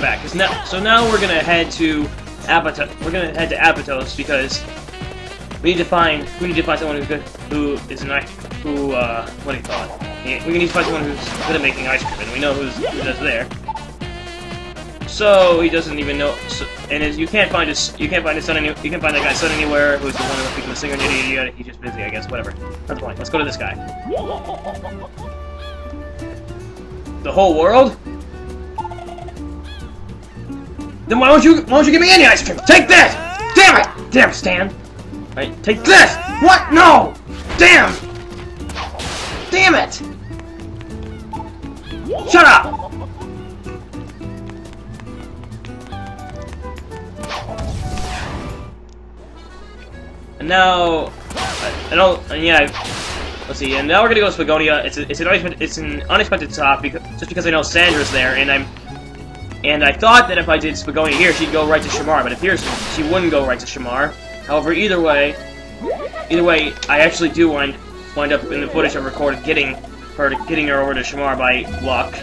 back. 'cause now, so now we're gonna head to Apotos. We're gonna head to Apotos because we need to find we need to find someone who's good, who is an ice, who uh, what do you call it? We need to find someone who's good at making ice cream, and we know who's who does there. So he doesn't even know. So, and as you can't find his, you can't find his son any, you can't find that guy's son anywhere. Who's the one who become a singer? Yada yada. He's just busy, I guess. Whatever. That's the point. Let's go to this guy. The whole world? Then why don't you why don't you give me any ice cream? Take this! Damn it! Damn Stan! Right, take this! What? No! Damn! Damn it! Shut up! And now, I don't, and yeah, let's see, and now we're gonna go to Spagonia. It's a, it's an unexpected, it's an unexpected stop because just because I know Sandra's there, and I'm, and I thought that if I did Spagonia here, she'd go right to Shamar, but it appears she wouldn't go right to Shamar. However, either way, either way, I actually do wind wind up in the footage I recorded getting her to, getting her over to Shamar by luck.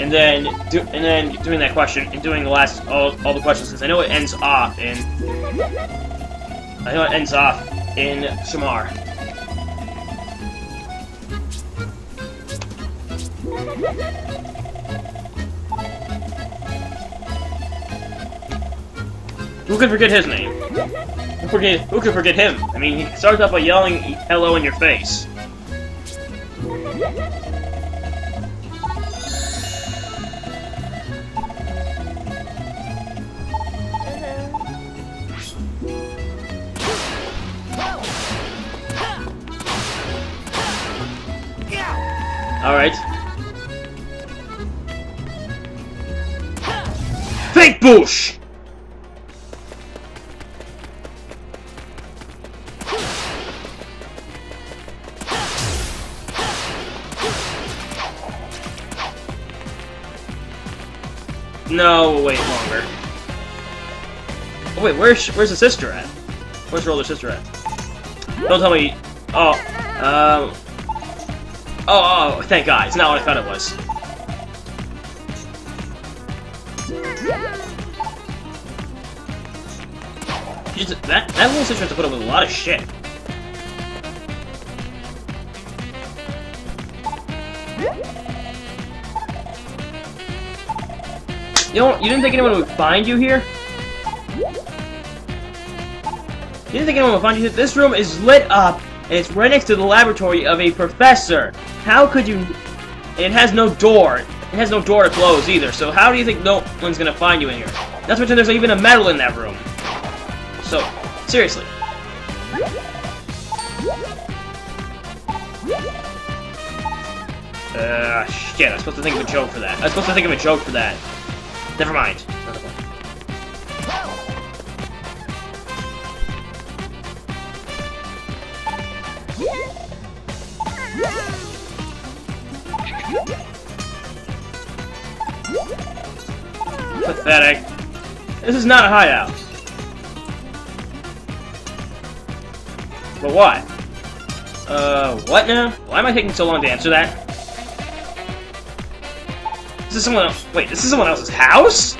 And then, do, and then doing that question and doing the last all, all the questions since I know it ends off in I know it ends off in Shamar. Who could forget his name? Who forget? Who could forget him? I mean, he starts off by yelling "hello" in your face. All right. Fake bush. No, wait longer. Oh wait, where's where's the sister at? Where's her older sister at? Don't tell me. Oh, um. Oh, oh, thank God. It's not what I thought it was. That, that little sister has to put up with a lot of shit. You don't, you didn't think anyone would find you here? You didn't think anyone would find you here? This room is lit up, and it's right next to the laboratory of a professor. How could you... It has no door. It has no door to close either, so how do you think no one's gonna find you in here? To mention there's even a medal in that room. So, seriously. Uh, shit, I was supposed to think of a joke for that. I was supposed to think of a joke for that. Never mind. Pathetic. This is not a hideout. But what? Uh, what now? Why am I taking so long to answer that? This is someone else. Wait, this is someone else's house?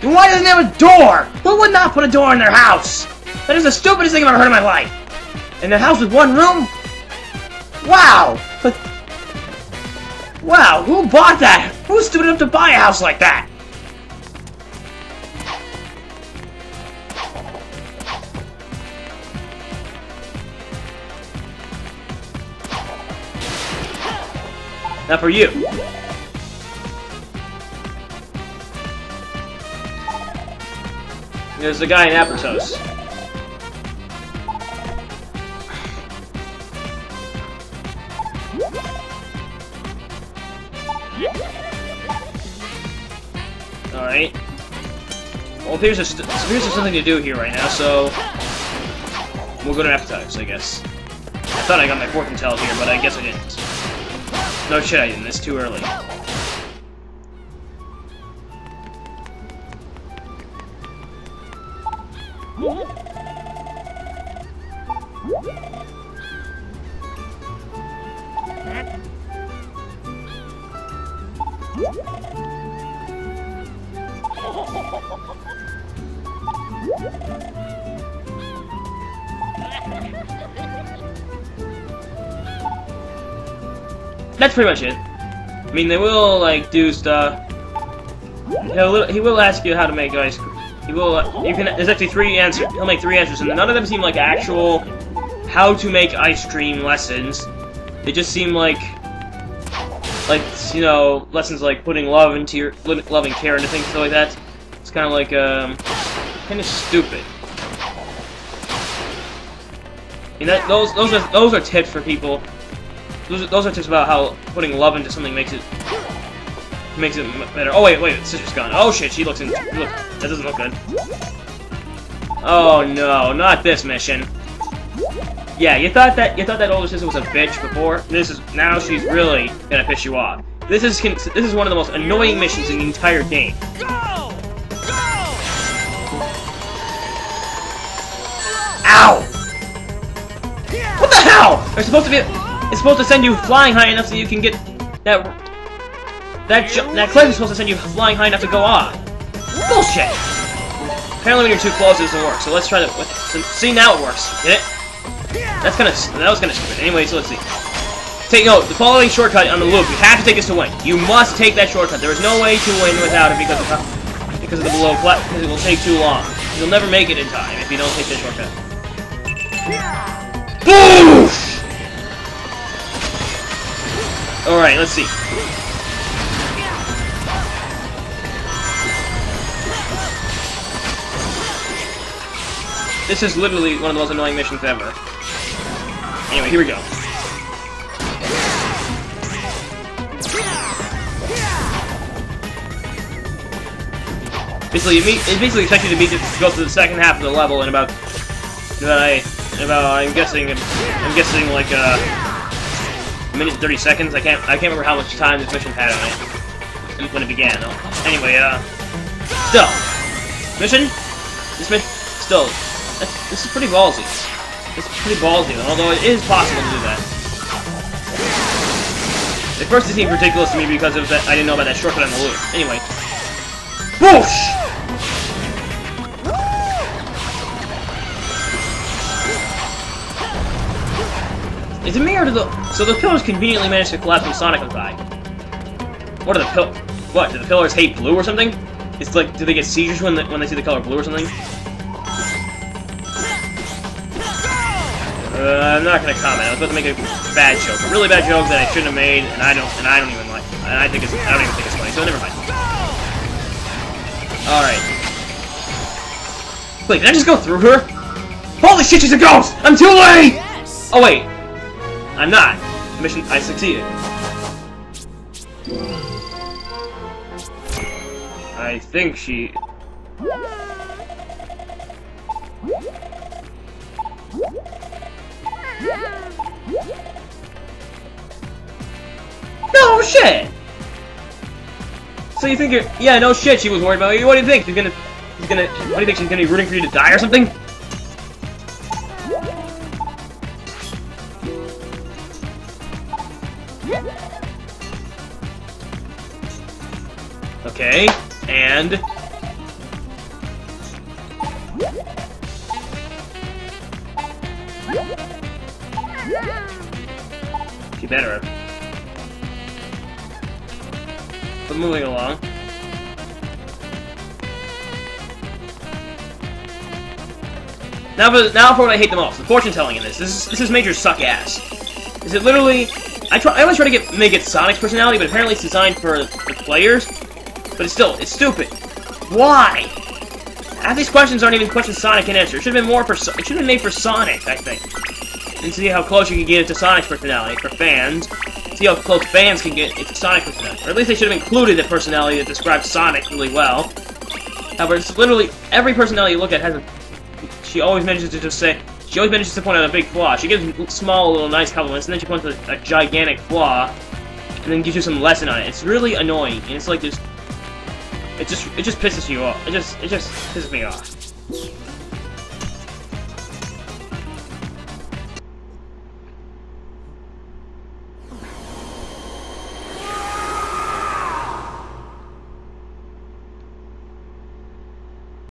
Then why doesn't it have a door? Who would not put a door in their house? That is the stupidest thing I've ever heard in my life. In a house with one room? Wow! But wow, who bought that? Who's stupid enough to buy a house like that? Not for you. There's the guy in Apotos. Alright. Well, here's, a so here's something to do here right now, so... We'll go to Apotos, I guess. I thought I got my fortune tell here, but I guess I didn't. No shit, I didn't. It's too early. That's pretty much it. I mean, they will, like, do stuff. He'll, he will ask you how to make ice cream. He will, you can, there's actually three answers, he'll make three answers, and none of them seem like actual how to make ice cream lessons. They just seem like, like, you know, lessons like putting love into your, love and care into things, like that. It's kind of like, um, kind of stupid. And that, those, those are, those are tips for people those are, those are tips about how putting love into something makes it makes it better. Oh wait, wait, sister's gone. Oh shit, she looks in. Look, that doesn't look good. Oh no, not this mission. Yeah, you thought that you thought that older sister was a bitch before. This is now she's really gonna piss you off. This is this is one of the most annoying missions in the entire game. Go! Go! Ow! What the hell? They're supposed to be. It's supposed to send you flying high enough so you can get that that that cliff is supposed to send you flying high enough to go on. Bullshit. Apparently, when you're too close, it doesn't work. So let's try to see now it works. Get it? That's kind of that was kind of stupid. Anyway, so let's see. Take note, the following shortcut on the loop. You have to take this to win. You must take that shortcut. There is no way to win without it because of because of the below flat. Because it will take too long. You'll never make it in time if you don't take this shortcut. Boosh! Alright, let's see. This is literally one of the most annoying missions ever. Anyway, here we go. Basically, it basically expects you to, beat, to go to the second half of the level in about, about I, about I'm guessing, I'm guessing like uh, minute and 30 seconds. I can't I can't remember how much time this mission had on it when it began. Anyway, uh, still, mission. This mission still. this is pretty ballsy. It's pretty ballsy, although it is possible to do that. At first, it seemed ridiculous to me because that I didn't know about that shortcut on the loop. Anyway, whoosh! Is it me or do the... So the pillars conveniently managed to collapse when Sonic was by. What are the pill... What, do the pillars hate blue or something? It's like, do they get seizures when, when they see the color blue or something? Uh, I'm not gonna comment. I was about to make a bad joke, a really bad joke that I shouldn't have made, and I don't, and I don't even like. And I think it's, I don't even think it's funny. So never mind. All right. Wait, did I just go through her? Holy shit, she's a ghost! I'm too late! Oh wait, I'm not. Mission, I succeeded. I think she... No shit! So you think you're... Yeah, no shit, she was worried about you. What do you think? She's gonna... She's gonna... What do you think? She's gonna be rooting for you to die or something? And... She better But moving along. Now for now for what I hate the most, the fortune telling in this. This is this is major suck ass. Is it literally I try I always try to get make it Sonic's personality, but apparently it's designed for the players. But it's still, it's stupid. Why? Half these questions aren't even questions Sonic can answer. It should have been more for, it should have been made for Sonic, I think. And see how close you can get it to Sonic's personality for fans. See how close fans can get it to Sonic's personality. Or at least they should have included a personality that describes Sonic really well. However, it's literally, every personality you look at has a, she always manages to just say, she always manages to point out a big flaw. She gives small, little, nice compliments, and then she points out a, a gigantic flaw, and then gives you some lesson on it. It's really annoying, and it's like this it just it just pisses you off. It just it just pisses me off.